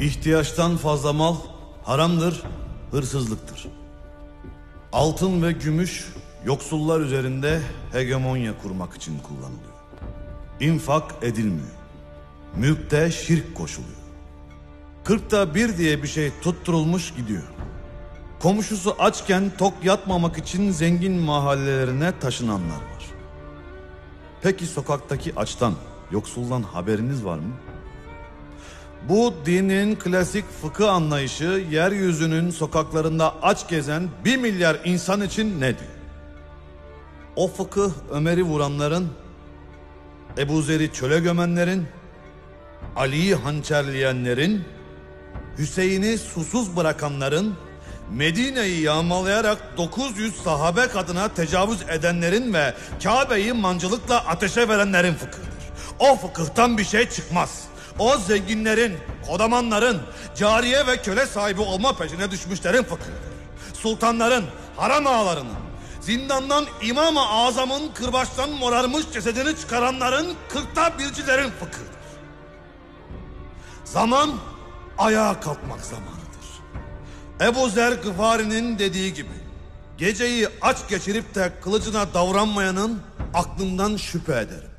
İhtiyaçtan fazla mal haramdır, hırsızlıktır. Altın ve gümüş yoksullar üzerinde hegemonya kurmak için kullanılıyor. İnfak edilmiyor. Mülkte şirk koşuluyor. Kırkta bir diye bir şey tutturulmuş gidiyor. Komşusu açken tok yatmamak için zengin mahallelerine taşınanlar var. Peki sokaktaki açtan, yoksuldan haberiniz var mı? Bu dinin klasik fıkıh anlayışı yeryüzünün sokaklarında aç gezen bir milyar insan için ne diyor? O fıkıh Ömer'i vuranların, Ebu Zer'i çöle gömenlerin, Ali'yi hançerleyenlerin, Hüseyin'i susuz bırakanların, Medine'yi yağmalayarak 900 sahabe kadına tecavüz edenlerin ve Kabe'yi mancılıkla ateşe verenlerin fıkıhıdır. O fıkıhtan bir şey çıkmaz. O zenginlerin, kodamanların, cariye ve köle sahibi olma peşine düşmüşlerin fıkıhıdır. Sultanların, haram ağalarının, zindandan İmam-ı Azam'ın kırbaçtan morarmış cesedini çıkaranların kırkta bircilerin fıkıhıdır. Zaman ayağa kalkmak zamanıdır. Ebu Zer Gıfari'nin dediği gibi geceyi aç geçirip de kılıcına davranmayanın aklından şüphe ederim.